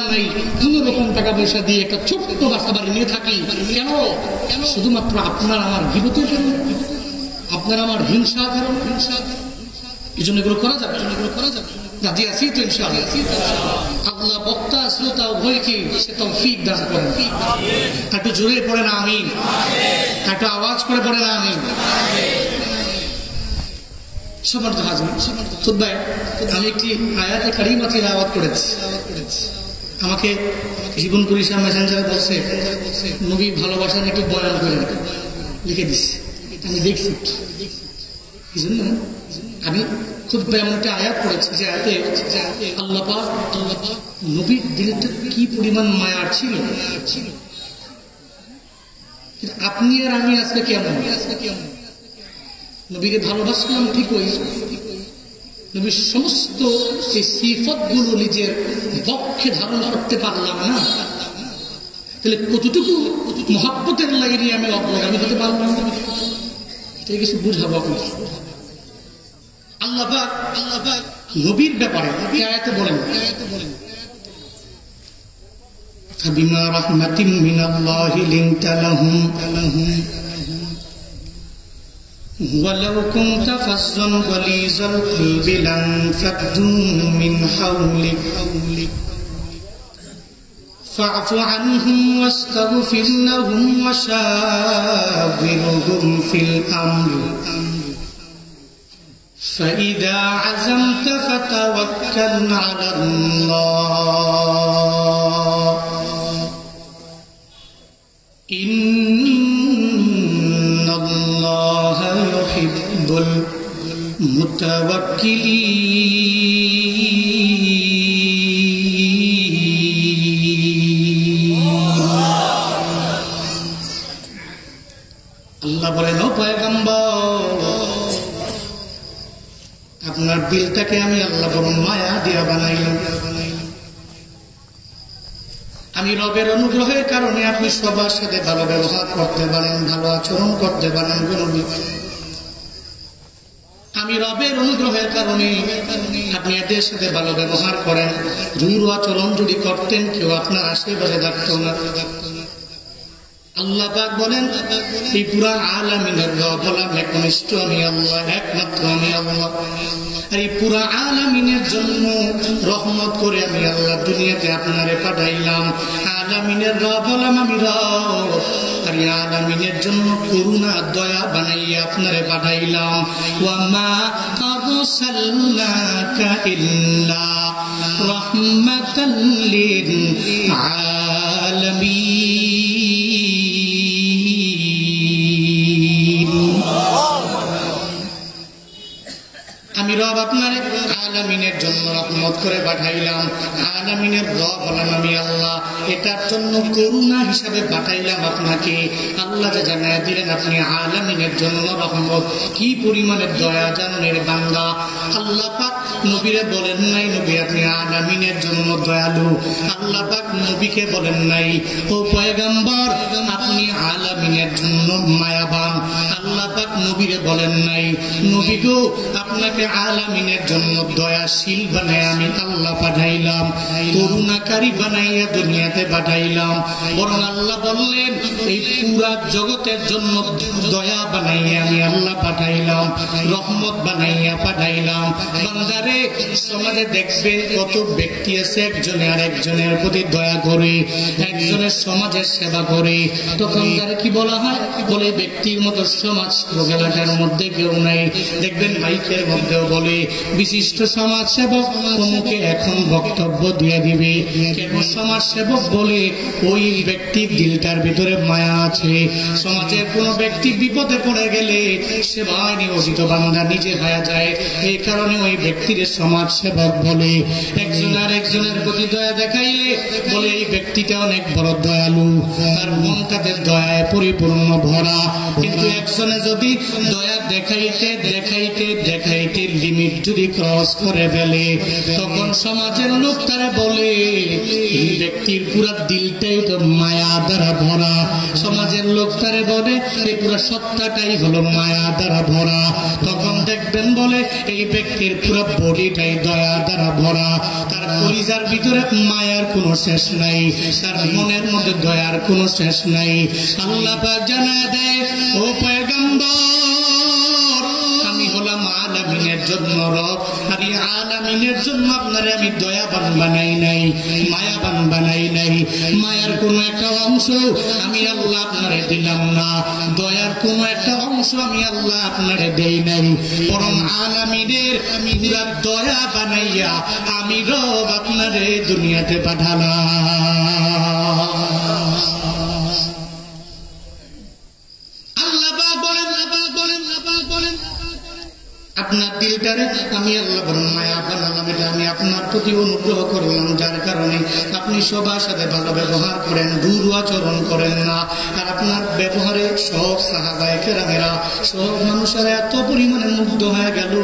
নাই। রকম টাকা পয়সা দিয়ে একটা ছোট্ট বাসা বাড়ি নিয়ে থাকি। কেন? শুধুমাত্র আপনার আমার আপনার আমার হিংসা কারণ। হিংসা এই জন্য এগুলো করা যাবে এগুলো করা যাবে রাজি আছি তো ইনশাআল্লাহ। আল্লাহ বক্তা, শ্রোতা উভয়কে সে তো ফিক একটু জোরে পড়ে না আমি। একটু আওয়াজ করে পড়ে না আমি। সমর্থ হাজর খুদ্ায় আমি একটি আয়াতে কারিমা তিলাওয়াত করেছি। আমাকে জীবন পুলিশের মেসেঞ্জারে বলছে নবী ভালোবাসার একটু বয়ান করে লিখে দিচ্ছে আমি দেখছি। আমি খুব এমন একটা আয়াত করেছি যে আয়াতে আল্লাপা নবীর দিলটা কি পরিমাণ মায়ার ছিল। আপনি আর আমি আজকে কেমন আজকে কেমন? নবীকে ভালোবাসলাম ঠিকই। নবীর সমস্ত সেই সিফত গুলো নিজের পক্ষে ধারণ করতে পারলাম না তাহলে কতটুকু মহাব্বতের লাইনে আমি অগ্রগামী হতে পারলাম এটা কিছু বুঝাবো আপনাকে আল্লাহ আল্লাহ নবীর ব্যাপারে আয়াতে বলেন আয়াতে বলেন فبما رحمة من الله لنت لهم لهم ولو كنت فظا غليظ القلب لانفضوا من حولك. فاعف عنهم واستغفر لهم وشاورهم في الأمر. فإذا عزمت فتوكل على الله. আল্লাহ বলেন, ও আপনার দিলটাকে আমি আল্লাহ বড় মায়া দিয়া বানাইলাম। আমি রবের অনুগ্রহের কারণে আপনি সবার সাথে ভালো ব্যবহার করতে পারেন, ভালো আচরণ করতে পারেন আমি রবের অনুগ্রহের কারণে আপনি এদের সাথে ভালো ব্যবহার করেন। দূর আচরণ যদি করতেন, কেউ আপনার আশেপাশে থাকতো না। আল্লাহ বলেন আমি আল্লাহ, একমাত্র আমি আল্লাহ। জন্য রহমত করে আমি আল্লাহ দুনিয়াতে আপনারে পাঠাইলাম। আমি জন্য করুণা, দয়া বানাইয়া আপনারে পাঠাইলাম। ওয়ামা লিল রহমত করে পাঠাইলাম। আলামিনের রব হলাম আমি আল্লাহ, এটার জন্য করুণা হিসাবে পাঠাইলাম আপনাকে। আল্লাহ যা জানায় দিলেন, আপনি আলামিনের জন্য রহমত। কি পরিমাণের দয়া জানেন বান্দা। আল্লাহ পাক নবীরে বলেন নাই, নবী, আপনি আলামিনের জন্য দয়ালু। আল্লাহ পাক নবীকে বলেন নাই, ও পয়গাম্বর, আপনি আলামিনের জন্য মায়াবান। পাক নবীরে বলেন নাই, নবী গো, আপনাকে আলামিনের জন্য দয়াশীল বানাই আমি আল্লাহ পাঠাইলাম, করুণাকারী বানাইয়া দুনিয়াতে পাঠাইলাম। বরং আল্লাহ বললেন, এই পুরা জগতের জন্য দয়া বানাইয়া আমি আল্লাহ পাঠাইলাম, রহমত বানাইয়া পাঠাইলাম। বান্দারে, সমাজে দেখবেন কত ব্যক্তি আছে, একজনে আর একজনের প্রতি দয়া করে, একজনের সমাজের সেবা করে। তখন তারা কি বলা হয়? বলে ব্যক্তির মতো সমাজ এলাকার মধ্যে কেউ নাই। দেখবেন মাইকের মধ্যেও বলে, বিশিষ্ট সমাজ সেবক অমুকে এখন বক্তব্য দিয়ে দিবে। কেন সমাজ সেবক বলে ওই ব্যক্তির দিলটার ভিতরে মায়া আছে। সমাজের কোন ব্যক্তি বিপদে পড়ে গেলে সেবায় নিয়োজিত বান্দা নিজে হয়ে যায়। এই কারণে ওই ব্যক্তির সমাজ সেবক বলে, একজন আর একজনের প্রতি দয়া দেখাইলে বলে, এই ব্যক্তিটা অনেক বড় দয়ালু। তার মন তাদের দয়ায় পরিপূর্ণ ভরা। কিন্তু একজনে যদি দয়া দেখাইতে দেখাইতে দেখাইতে লিমিট যদি ক্রস করে ফেলে, তখন সমাজের লোক তারা বলে, এই ব্যক্তির পুরা দিলটাই তো মায়া দ্বারা ভরা। সমাজের লোক তারে বলে, এই পুরা সত্তাটাই হলো মায়া দ্বারা ভরা। তখন দেখবেন বলে, এই ব্যক্তির পুরো বডিটাই দয়া দ্বারা ভরা। তার পরিজার ভিতরে মায়ার কোনো শেষ নাই, তার মনের মধ্যে দয়ার কোনো শেষ নাই। আল্লাহ জানায় দেয়, ও জন্য রব। এই আলামিনের জন্য আপনারে আমি দয়াবান বানাই নাই, মায়াবান বানাই নাই। মায়ার কোন একটা অংশ আমি আল্লাহ আপনারে দিলাম না। দয়ার কোন একটা অংশ আমি আল্লাহ আপনারে দেই নাই। বরং আলামিনের পুরা দয়া বানাইয়া আমি রব আপনারে দুনিয়াতে পাঠালাম। আপনার দিলটারে আমি আল্লাহ বলেন মায়া বানালাম এটা আমি আপনার প্রতি অনুগ্রহ করলাম, যার কারণে আপনি সবার সাথে ভালো ব্যবহার করেন, দূর আচরণ করেন না। আর আপনার ব্যবহারে সব সাহাবায় কেরামেরা, সব মানুষেরা এত পরিমাণে মুগ্ধ হয়ে গেল,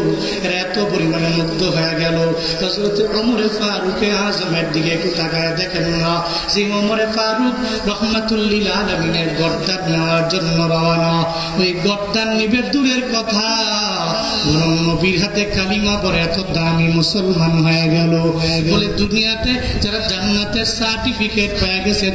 এরা এত পরিমাণে মুগ্ধ হয়ে গেল। হজরত অমরে ফারুকে আজমের দিকে একটু তাকায় দেখেন না। যে অমরে ফারুক রহমাতুল্লিল আলমিনের গর্দান নেওয়ার জন্য রওয়ানা ওই গর্দান নিবে দূরের কথা। বরং নবীর হাতে কালিমা পরে এত দামি মুসলমান হয়ে গেল। বলে, দুনিয়াতে যারা জান্নাতের সার্টিফিকেট পেয়ে গেছে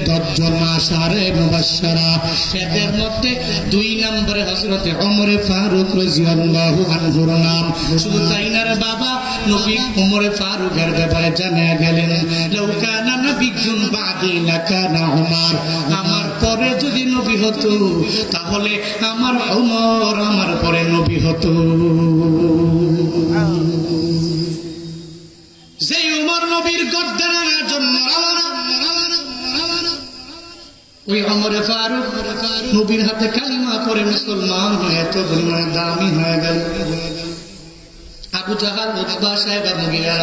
এদের মধ্যে দুই নম্বরে হজরতে অমরে ফারুক রাজিয়াল্লাহু আনহুর নাম। শুধু তাই না রে বাবা, নবী উমরে ফারুকের ব্যাপারে জানা গেলেন লৌকানা নবিজুন বাদি লাকানা উমার। আমার পরে যদি নবী হতো, তাহলে আমার উমর আমার পরে নবী হতো নবীর জন্য। ওই অমরে ফারুক নবীর হাতে কালিমা করে মুসলমান হয়ে এত দামি হয়ে গেল আবু জাহাল উৎবা সাহেব আর মুগিরা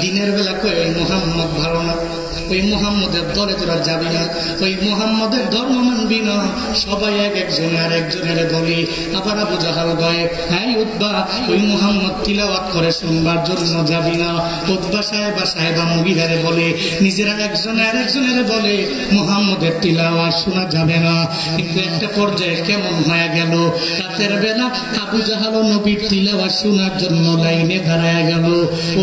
দিনের বেলা ওই মোহাম্মদ ভালো না, ওই মোহাম্মদের দলে তোরা যাবি না, ওই মোহাম্মদের ধর্ম মানবি না। সবাই এক একজনে আর একজনের বলি, আবার আবু জাহাল গয়ে হ্যাঁ উৎবা ওই মোহাম্মদ তিলাওয়াত করে শুনবার জন্য যাবি না। উৎবা সাহেব আর সাহেবা মুগিরারে বলে, নিজেরা একজনে আর একজনের বলে, মোহাম্মদের তিলাওয়াত শোনা যাবে না। কিন্তু একটা পর্যায়ে কেমন হয়ে গেল, রাতের বেলা আবু জাহাল নবীর তিলাওয়াত শোনার জন্য লাইনে দাঁড়ায় গেল।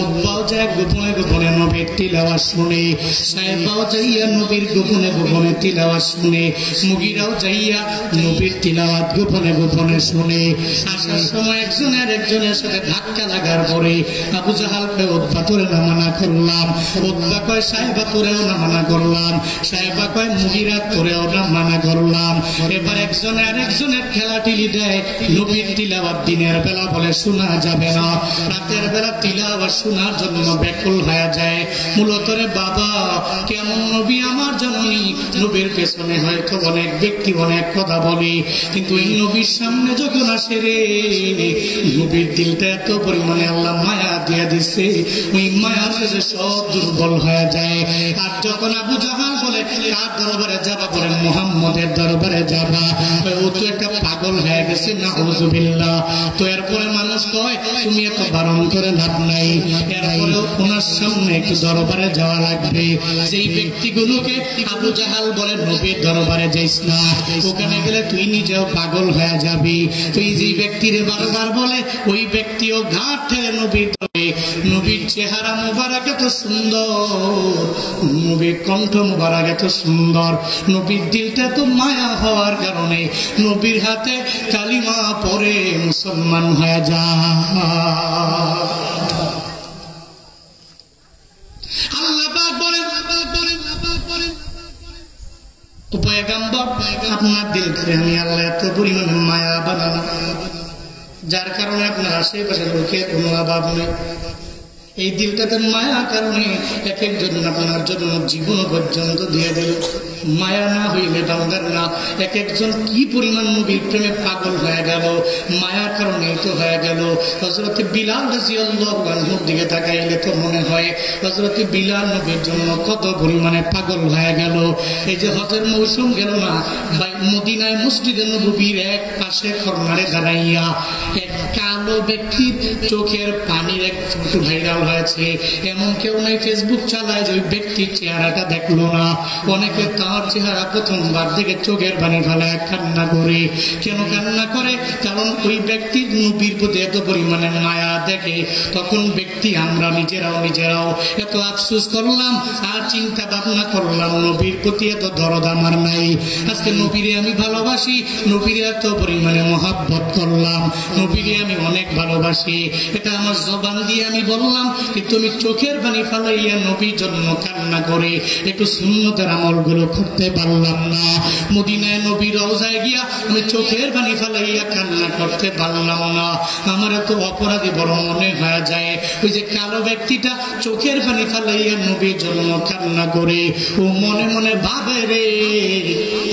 উদ্বাও যায় গোপনে গোপনে নবীর তিলাওয়াত শুনে। সাহেবাও যাইয়া নবীর গোপনে গোপনে তিলাওয়াত শুনে। মুগিরাও যাইয়া নবীর তিলাওয়াত গোপনে গোপনে শুনে। আসার সময় একজনের একজনের সাথে ধাক্কা লাগার পরে আবু জাহালকে উদ্বা তোরে না মানা করলাম। উদ্বা কয়, সাহেবা, তোরেও না মানা করলাম। সাহেবা কয়, মুগিরা, তোরেও না মানা করলাম। এবার একজনে আরেকজনের খেলা টিলি দেয় নবীর তিলাওয়াত দিনের বেলা বলে, শোনা যাবে না। রাতের বেলা তিলাওয়াত শোনার জন্য ব্যাকুল হয়ে যায়। মূলত রে বাবা, কেমন নবী আমার জননী? নবীর পেছনে হয়তো অনেক ব্যক্তি অনেক কথা বলে। কিন্তু এই নবীর সামনে যখন আসে রে, নবীর দিলটা এত পরিমাণে আল্লাহ মায়া দিয়ে দিচ্ছে ওই মায়া শেষে সব দুর্বল হয়ে যায়। আর যখন আবু জাহাল বলে, কার দরবারে যাবা? বলে, মোহাম্মদের দরবারে যাবা। ও তো একটা পাগল হয়ে গেছে না হুজুবিল্লাহ তো এরপরে মানুষ কয়, তুমি এত বারণ করে লাভ নাই। এরপরে ওনার সামনে একটু দরবারে যাওয়া লাগবে। যেই ব্যক্তিগুলোকে আবু জাহাল বলে নবীর দরবারে যাইস না, ওখানে গেলে তুই নিজেও পাগল হয়ে যাবি। তুই যেই ব্যক্তির বারবার বলে, ওই ব্যক্তিও ঘাট ঠেলে নবীর নবীর চেহারা মোবারক এত সুন্দর। নবীর কণ্ঠ মোবারক এত সুন্দর। নবীর দিলটা তো মায়া হওয়ার কারণে নবীর হাতে কালিমা পরে মুসলমান হয়ে যা। আল্লাহ বলেন আপনার দিলটারে আমি আল্লাহ এত পরিমাণে মায়া বানালাম। যার কারণে আপনার আশেপাশের লোকের কোনো অভাব নেই। এই দিলটাতে মায়া, কারণে এক একজন আপনার জন্য জীবন পর্যন্ত দিয়ে দিল। মায়া না হইলে বান্দার না। এক একজন কি পরিমাণ নবীর প্রেমে পাগল হয়ে গেল? মায়ার কারণে তো হয়ে গেল। হজরতে বিলাল রাজিয়াল্লাহুর দিকে তাকাইলে তো মনে হয় হজরতে বিলাল নবীর জন্য কত পরিমাণে পাগল হয়ে গেল। এই যে হজের মৌসুম গেল না মদিনায় মসজিদে নবীর এক পাশে খরনারে দাঁড়াইয়া ব্যক্তির চোখের পানির এক একটু ভাইরাল হয়েছে। এমন কেউ নাই ফেসবুক চালায় যে ওই ব্যক্তির চেহারাটা দেখল না। অনেকে তার চেহারা প্রথমবার দেখে চোখের পানি কান্না করে। কেন কান্না করে? কারণ ওই ব্যক্তির নবীর প্রতি এত পরিমাণে মায়া দেখে। তখন ব্যক্তি, আমরা নিজেরাও নিজেরাও এত আফসোস করলাম আর চিন্তা ভাবনা করলাম নবীর প্রতি এত দরদ আমার নাই। আজকে নবীরে আমি ভালোবাসি, নবীরে এত পরিমাণে মহাব্বত করলাম, নবীরে আমি অনেক ভালোবাসি। এটা আমার জবান দিয়ে আমি বললাম যে, তুমি চোখের পানি ফালাইয়া নবীর জন্য কান্না করে একটু সুন্নতের আমলগুলো করতে পারলাম না। মদিনায় নবীর রওজায় গিয়া আমি চোখের পানি ফালাইয়া কান্না করতে পারলাম না। আমার এত অপরাধী বড় মনে হয়ে যায়। ওই যে কালো ব্যক্তিটা চোখের পানি ফালাইয়া নবীর জন্য কান্না করে। ও মনে মনে ভাবে রে,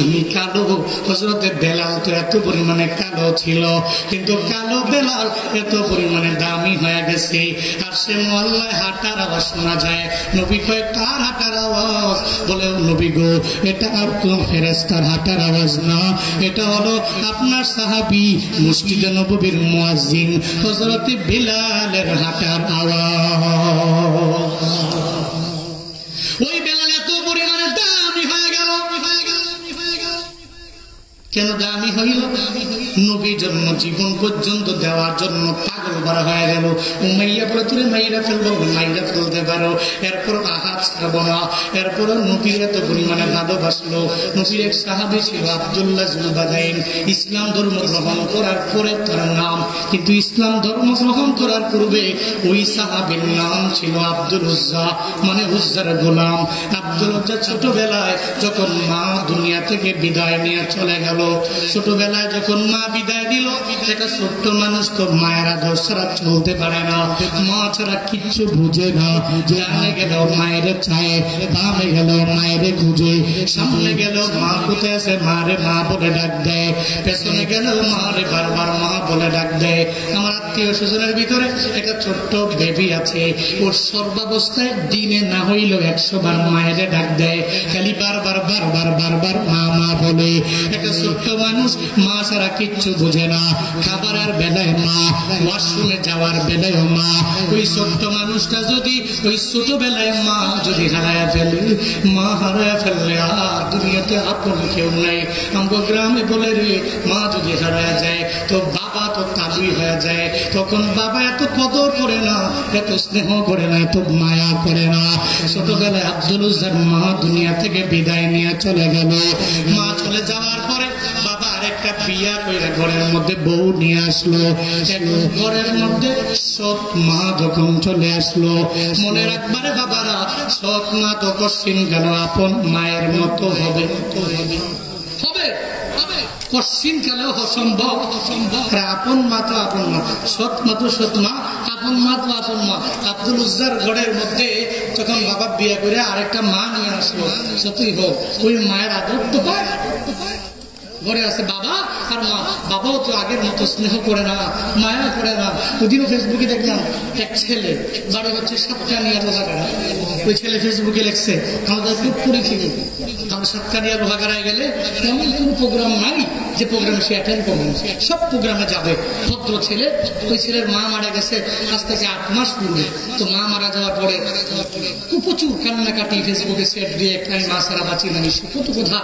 আমি কালো হজরতে বেলাল তো এত পরিমাণে কালো ছিল। কিন্তু কালো বেলাল এত পরিমাণে দামি হয়ে গেছে। আর সে মহল্লায় হাঁটার আওয়াজ শোনা যায়। নবী কয়, কার হাঁটার আওয়াজ? বলে, নবী গো, এটা আর কোন ফেরেস্তার হাঁটার আওয়াজ না। এটা হলো আপনার সাহাবি মুসজিদে নবীর মুয়াজ্জিন হজরতে বিলালের হাঁটার আওয়াজ। ওই কেন দামি হইল? নবী জন্ম জীবন পর্যন্ত দেওয়ার জন্য হয়ে গেল। বলে তুমি ফেলব ফেলতে পারো। এরপর আহাত না এরপর এত পরিমাণে ভালোবাসলো। এক সাহাবি ছিল আবদুল্লাহ জুলবাদাইন ইসলাম ধর্ম গ্রহণ করার পরে তার নাম। কিন্তু ইসলাম ধর্ম গ্রহণ করার পূর্বে ওই সাহাবির নাম ছিল আব্দুল মানে উজ্জার গোলাম। আব্দুল ছোটবেলায় যখন মা দুনিয়া থেকে বিদায় নিয়ে চলে গেল, ছোটবেলায় যখন মা বিদায় দিল একটা ছোট্ট মানুষ তো মায়ের আদর ছাড়া চলতে পারে না। মা ছাড়া কিচ্ছু বুঝে না। ডানে গেল মায়ের চায়ে বামে গেল মায়ের খুঁজে। সামনে গেল মা কোথায় আছে? মারে মা বলে ডাক দেয়। পেছনে গেল মারে বারবার মা বলে ডাক দেয়। আমার ভিতরে একটা ছোট্ট বেবি আছে। ওর সর্বাবস্থায় দিনে না হইলেও একশো বার মায়ের ডাক দেয়। খালি বারবার বারবার বারবার মা মা বলে। একটা ছোট্ট মানুষ মা ছাড়া কিচ্ছু বুঝে না। খাবারের বেলায় মা, ওয়াশরুমে যাওয়ার বেলায় মা। ওই ছোট্ট মানুষটা যদি, ওই ছোটবেলায় মা যদি হারায় ফেলে, মা হারায় ফেললে আর দুনিয়াতে আপন কেউ নাই। আমাকে গ্রামে বলে রে, মা যদি হারায় যায়, তো বাবা তো তাবি হয়ে যায়। তখন বাবা এত কদর করে না, এত স্নেহ করে না, এত মায়া করে না। ছোটবেলায় আব্দুল উজ্জার মা দুনিয়া থেকে বিদায় নিয়ে চলে গেল। মা চলে যাওয়ার পরে বাবা আরেকটা বিয়া করে ঘরের মধ্যে বউ নিয়ে আসলো। ঘরের মধ্যে সৎ মা যখন চলে আসলো, মনে রাখবারে বাবারা সব মা তো কশ্চিন কেন আপন মায়ের মতো হবে? হবে। কশ্চিন কালেও অসম্ভব অসম্ভব আপন মা তো আপন মা, সৎ মা তো সৎ মা, আপন মা তো আপন মা। আব্দুল উজ্জার গড়ের মধ্যে যখন বাবা বিয়ে করে আরেকটা মা নিয়ে আসলো সত্যি হোক, ওই মায়ের আদর তো পায় ঘরে আছে বাবা আর মা। বাবাও তো আগের মতো স্নেহ করে না, মায়া করে না। ওদিনও ফেসবুকে দেখলাম, এক ছেলে বাড়ি হচ্ছে সাতকানিয়া লোহাগাড়া ওই ছেলে ফেসবুকে লেখছে, আমাদের খুব পুরী থেকে আমরা সাতকানিয়া লোহাগাড়ায় গেলে তেমন কোনো প্রোগ্রাম নাই যে প্রোগ্রামে সে অ্যাটেন্ড করবেন সব প্রোগ্রামে যাবে। ভদ্র ছেলে, ওই ছেলের মা মারা গেছে আজ থেকে আট মাস পূর্বে। তো মা মারা যাওয়ার পরে প্রচুর কান্নাকাটি ফেসবুকে সেট দিয়ে আমি মা সারা বাঁচি না নিশ্চয়। কত কথা।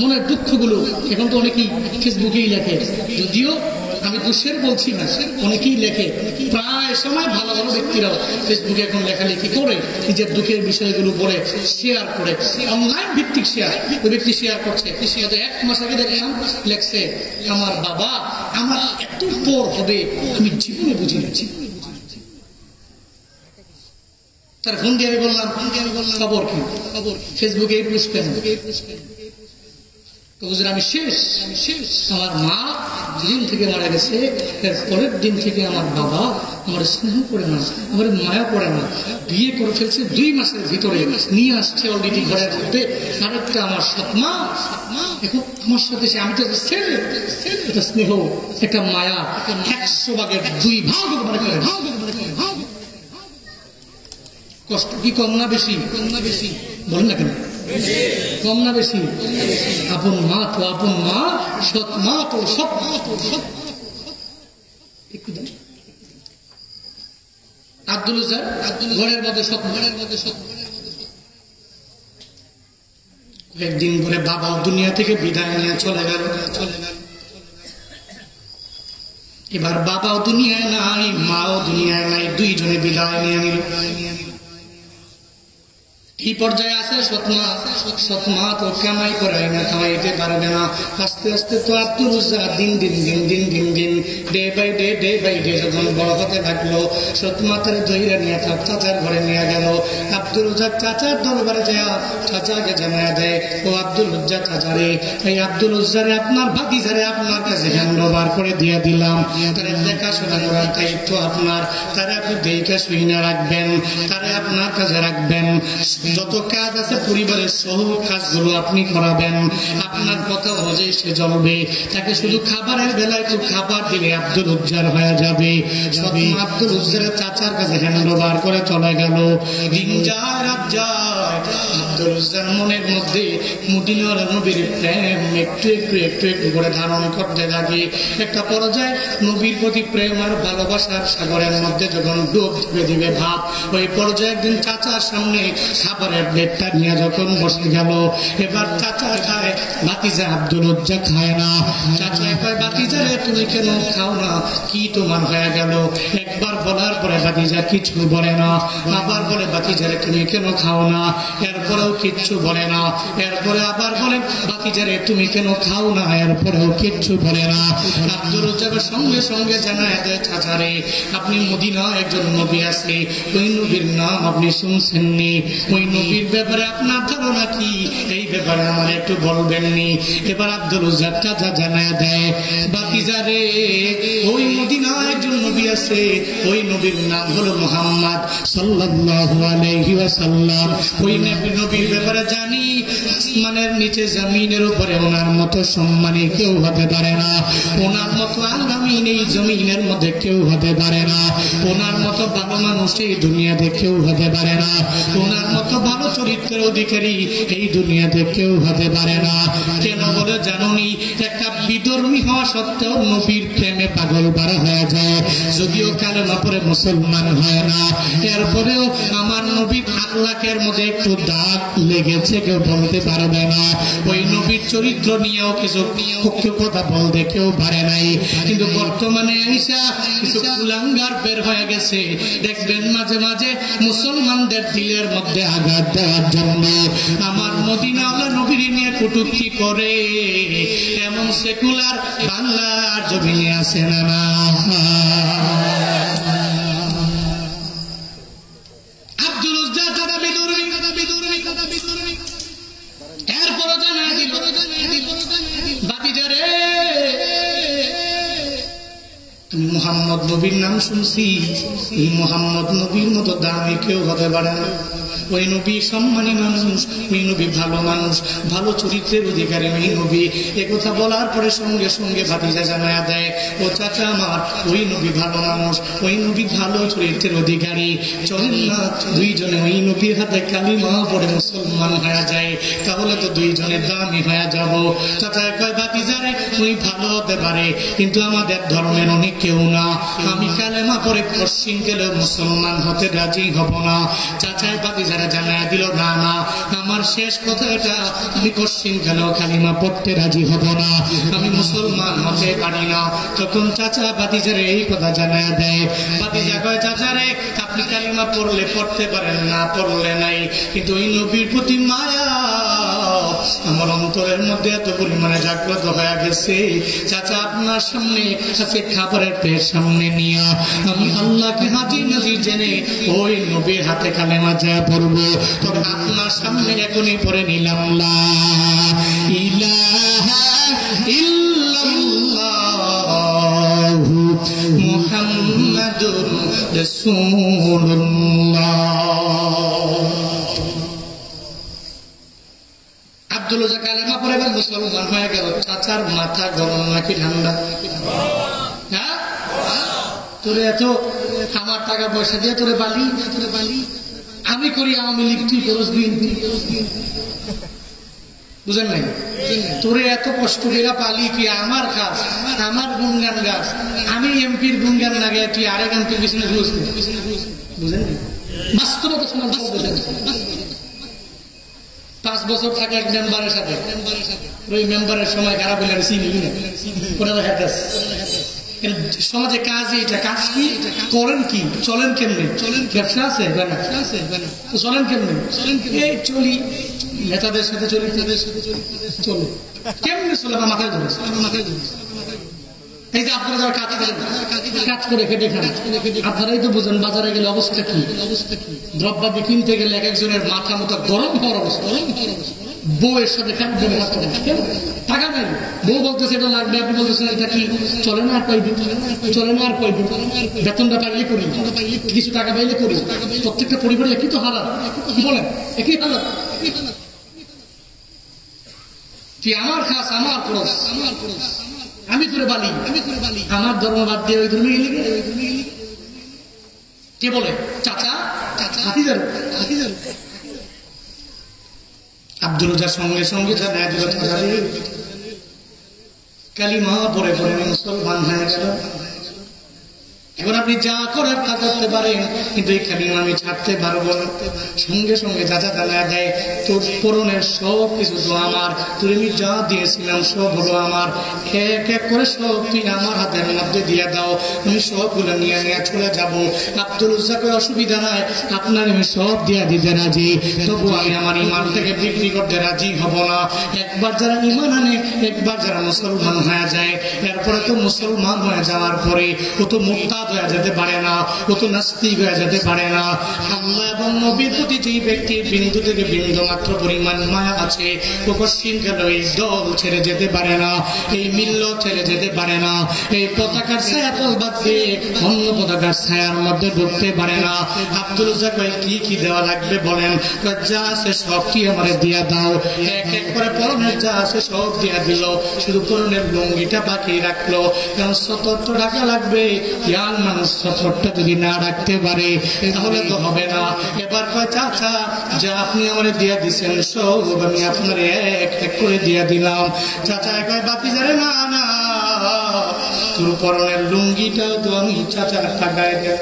মনের দুঃখগুলো এখন তো অনেকেই ফেসবুকেই লেখে। যদিও আমি দুঃখের বলছি না অনেকেই লেখে। প্রায় সময় ভালো ভালো ব্যক্তিরাও ফেসবুকে এখন লেখালেখি করে নিজের দুঃখের বিষয়গুলো বলে শেয়ার করে। অনলাইন ভিত্তিক শেয়ার ওই ব্যক্তি শেয়ার করছে। হয়তো এক মাস আগে দেখলাম লেখছে আমার বাবা আমার এত পর হবে আমি জীবনে বুঝি না জীবনে তার ফোন দিয়ে আমি বললাম ফোন দিয়ে আমি বললাম খবর কি? খবর ফেসবুকে এই পোস্ট কেন তো আমি শেষ আমি শেষ। আমার মা যেদিন থেকে মারা গেছে, এর পরের দিন থেকে আমার বাবা আমার স্নেহ করে না, আমার মায়া পড়ে না, বিয়ে করে ফেলছে দুই মাসের ভিতরে, নিয়ে আসছে অলরেডি ঘরের মধ্যে। আরেকটা আমার সৎমা, এখন আমার সাথে সে, আমি তো ছেলে, একটা স্নেহ, একটা মায়া, একশো ভাগের দুই ভাগ কষ্ট কি না বেশি না বেশি? বলেন না কেন। কম না বেশি? আপন মা তো আপন মা, সৎ মা তো সৎ মা তো সৎ আব্দুল উজ্জার ঘরের মধ্যে সৎ ঘরের মধ্যে সৎ একদিন পরে বাবা দুনিয়া থেকে বিদায় নিয়ে চলে গেল চলে গেল। এবার বাবাও দুনিয়ায় নাই, মাও দুনিয়ায় নাই, দুইজনে বিদায় নিয়ে নিল। এই পর্যায়ে আছে? সৎমা সৎমা তো কামাই করাই না খাওয়াইতে পারবে না। আস্তে আস্তে তো উজ্জা দিন দিন দিন দিন দিন দিন day by day day by day যখন বড় হতে থাকল সৎমা তার দইরা নিয়ে তার চাচার ঘরে নিয়ে গেল। আব্দুল উজ্জার চাচার দরবারে যায়, চাচাকে জানায় দেয়, ও আব্দুল উজ্জা চাচারে এই আব্দুল উজ্জারে আপনার ভাতিজারে আপনার কাছে হ্যান্ড ওভার করে দিয়ে দিলাম? তারে দেখাশোনা করার দায়িত্ব আপনার, তারে আপনি দেখে শুইনা রাখবেন, তারে আপনার কাছে রাখবেন। যত কাজ আছে, পরিবারের সহ কাজগুলো আপনি করাবেন। আপনার কথা অনুযায়ী সে চলবে তাকে শুধু খাবারের বেলায় একটু খাবার দিলে আব্দুল উজ্জার হয়ে যাবে। আব্দুল উজ্জারের চাচার কাছে হ্যান্ড ওভার করে চলে গেল। মনের মধ্যে একটু করে ধারণ করতে থাকে একটা পর্যায়ে নবীর প্রতি প্রেম আর ভালোবাসার সাগরের মধ্যে যখন ডুব দিবে ভাব ওই পর্যায়ে একদিন চাচার সামনে খাবারের প্লেটটা নিয়ে যখন বসে গেল এবার চাচা খায় আব্দুল চাচা তুমি কেন খাও না? বলার পরে আবার বলে তুমি কেন খাও না? এরপরেও কিচ্ছু বলে না। এরপরে আবার বলে তুমি কেন খাও না? এরপরেও কিচ্ছু বলে না। আব্দুল উজ্জাবের সঙ্গে সঙ্গে জানায় দেয় চাচারে আপনি মদিনা একজন নবী আছে। ওই নবীর নাম আপনি শুনছেননি? ওই নবীর ব্যাপারে আপনার ধারণা কি? এই ব্যাপারে আমার একটু বলবেননি এবার আব্দুল উজ্জাব চাচা জানায় দেয় বাতিজারে ওই মদিনা একজন নবী আছে। ওই নবীর নাম হলো মোহাম্মদ সাল্লাল্লাহু আলাইহি ওয়াসাল্লাম। ওই নবী নবীর ব্যাপারে জানি, আসমানের নিচে জমিনের উপরে ওনার মতো সম্মানী কেউ হতে পারে না। ওনার মতো আলামিন এই জমিনের মধ্যে কেউ হতে পারে না। ওনার মতো ভালো মানুষ এই দুনিয়াতে কেউ হতে পারে না। ওনার মতো ভালো চরিত্রের অধিকারী এই দুনিয়াতে কেউ হতে পারে না। কেন বলে জানুনি একটা বিধর্মী হওয়া সত্ত্বেও নবীর প্রেমে পাগল হয়ে যায়। যদিও মুসলমান হয় না, এরপরেও আমার নবীর আল্লাহের মধ্যে একটু দাগ লেগেছে, কেউ বলতে পারবে না। ওই নবীর চরিত্র নিয়েও কিছু কথা পারে নাই। কিন্তু বর্তমানে আইসা কিছু কুলাঙ্গার বের হয়ে গেছে। দেখবেন মাঝে মাঝে মুসলমানদের দিলের মধ্যে আঘাত দেওয়ার জন্য। আমার নিয়ে কুটুক্তি করে এমন সেকুলার বাংলার জমিনে আছে না মোহাম্মদ নবীর নাম শুনছি মোহাম্মদ নবীর মতো দামি কেউ হতে পারে না। ওই নবী সম্মানী মানুষ ওই নবী ভালো মানুষ, ভালো চরিত্রের অধিকারী ওই নবী। কথা বলার পরে সঙ্গে সঙ্গে ভাতিজা জানায়া দেয়, ও চাচা আমার, ওই নবী ভালো মানুষ, ওই নবী ভালো চরিত্রের অধিকারী। চলেন না, দুইজনে ওই নবীর হাতে কালিমা পরে মুসলমান হয়ে যায় তাহলে তো দুইজনে দামি হয়ে যাব। চাচা কয় ভাতিজারে উনি ভালো হতে পারে, কিন্তু আমাদের ধর্মের অনেক কেউ না। আমি কালেমা পরে পশ্চিম গেলে মুসলমান হতে রাজি হব না। চাচাই বাতি যারা জানায় দিল না না আমার শেষ কথা এটা আমি পশ্চিম কেন? কালিমা পড়তে রাজি হব না। আমি মুসলমান হতে পারি না। তখন চাচা বাতিজার এই কথা জানায় দেয়। বাতিজা কয়, চাচা রে, আপনি কালিমা পড়লে, পড়তে পারেন না, পড়লে নাই। কিন্তু ওই নবীর প্রতি মায়া আমার অন্তরের মধ্যে এত পরিমাণে জাগ্রত হয়ে গেছে। চাচা আপনার সামনে আছে খাবারের পেট সামনে নিয়ে আমি আল্লাহকে হাজির নাজির জেনে ওই নবীর হাতে কালেমা যা পড়ব। তখন আপনার সামনে এখনই পরে নিলাম, লা ইলাহা আব্দুল কালেমা পরে এবার মুসলমান হয়ে গেল। চাচার মাথা গরম নাকি ঠান্ডা? হ্যাঁ? তোরে এত আমার টাকা পয়সা দিয়ে তোরে বালি? তোরে বালি আমি করি দিন। বুঝেন নাই? তোরে এত কষ্ট করে পালি কি আমার কাজ? আমার গুনগান গাছ। আমি এমপির গুনগান লাগে তুই আরেক এমপির পিছনে ঘুষ বুঝেন বাস্তবতা বুঝেন। পাঁচ বছর থাকে এক মেম্বারের সাথে। ওই মেম্বারের সময় খারাপ বলে আমি চিনি না দেখা যাচ্ছে সমাজে কাজ এটা। কাজ কি? করেন কি? চলেন কেমনে? চলেন ব্যবসা আছে চলেন তো চলেন কেমনে? এই চলি। নেতাদের সাথে চলি। তাদের সাথে চলি। চলো। কেমনে চলে আমার মাথায় ধরে মাথায় ধরে? এই যে আপনারা যারা কাজ করেন কাজ করে খেটে খান, আপনারাই তো বুঝেন বাজারে গেলে অবস্থা কি? অবস্থা কি দ্রব্যাদি কিনতে গেলে এক একজনের মাথা মতো গরম হওয়ার অবস্থা। গরম প্রত্যেকটা পরিবারে একই তো হালাত। বলেন? একই কি আমার খাস আমার খরচ আমার খরচ। আমি করে বালি আমি করে বালি। আমার ধর্ম বাদ দিয়ে ওই ধর্মে গেলে ওই ধর্মে গেলে কে বলে? চাচা? চাচা। আব্দুল রোজার সঙ্গে সঙ্গে কালিমা পরে পরে মুসলমান হয়ে গেল। এখন আপনি যা করার তা করতে পারেন কিন্তু এই কালিমা আমি ছাড়তে পারব না। সঙ্গে সঙ্গে যা জানা দেয় তোর পরনের সব কিছু তো আমার। তোর আমি যা দিয়েছিলাম সব হলো আমার। এক এক করে সব আমার হাতের মধ্যে দিয়ে দাও, আমি নিয়ে নিয়ে চলে আব্দুল অসুবিধা নাই, আপনার আমি সব দিয়ে দিতে রাজি। তবু আমি আমার বিক্রি করতে রাজি হব না। একবার যারা ইমান আনে, একবার যারা মুসলমান হয়ে যায়। এরপরে তো মুসলমান হয়ে যাওয়ার পরে ও তো মুক্তাদ হয়ে যেতে পারে না, ও তো নাস্তিক হয়ে যেতে পারে না। আল্লাহ এবং নবীর প্রতি যেই ব্যক্তির বিন্দু থেকে বিন্দু মাত্র পরিমাণ মায়া আছে, ও পশ্চিম কেন এই দল ছেড়ে যেতে পারে না। এই মিল্ল ছেড়ে যেতে পারে না। এই পতাকার ছায়া তল বাদ দিয়ে অন্য পতাকার ছায়ার মধ্যে ঢুকতে পারে না। আব্দুল ভাই, কি কি দেওয়া লাগবে বলেন? যা আছে সব কি আমারে দিয়া দাও। এক এক করে পরনের যা আছে সব দিয়া দিল। শুধু পরনের লুঙ্গিটা বাকি রাখল। কারণ সতর্ক টাকা লাগবে। ইয়ার মানুষ সতর্কটা যদি না রাখতে পারে, তাহলে তো হবে না। এবার কয়, চাচা, যা আপনি আমারে দিয়া দিছেন, সব আমি আপনার এক এক করে দিয়া দিলাম। চাচা কয় বাকি যারে না না তোর পরনের লুঙ্গিটাও তো আমি চাচার টাকায় দেব।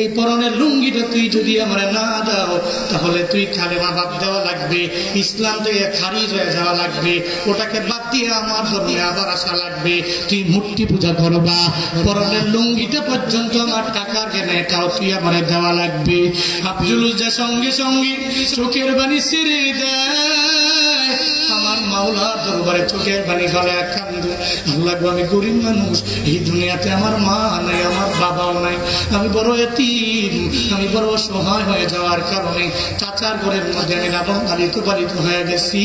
এই পরনের লুঙ্গিটা তুই যদি আমার না দাও, তাহলে তুই কালেমা বাদ দেওয়া লাগবে, ইসলাম থেকে খারিজ হয়ে যাওয়া লাগবে, ওটাকে বাদ দিয়ে আমার ধর্মে আবার আসা লাগবে। তুই মূর্তি পূজা করবা পরনের লুঙ্গিটা পর্যন্ত আমার টাকার কেনা এটাও তুই আমার দেওয়া লাগবে। আব্দুল সঙ্গে সঙ্গে চোখের বাণী ছেড়ে দেয়। দরবারে আমি গরিব মানুষ, এই দুনিয়াতে আমার মা নাই, আমার বাবাও নাই। আমি বড় আমি বড় অসহায় হয়ে যাওয়ার কারণে চাচার মধ্যে আমি পালিত হয়ে গেছি।